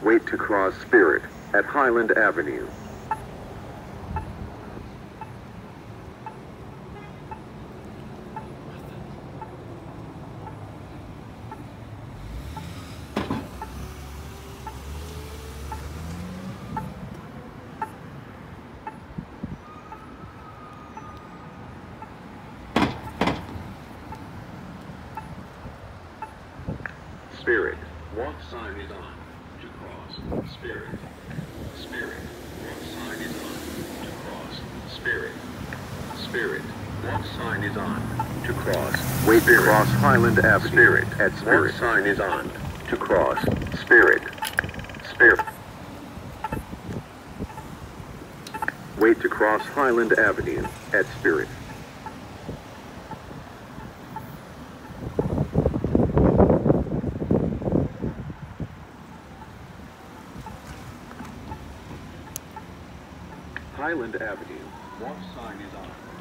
Wait to cross Spirit at Highland Avenue. Spirit. Walk sign is on. To cross. Spirit. Spirit. Walk sign is on. To cross. Spirit. Spirit. Walk sign is on. To cross. Wait to cross Highland Avenue. Spirit. At Spirit. Walk sign is on. To cross. Spirit. Spirit. Wait to cross Highland Avenue at Spirit. Highland Avenue. Walk sign is on.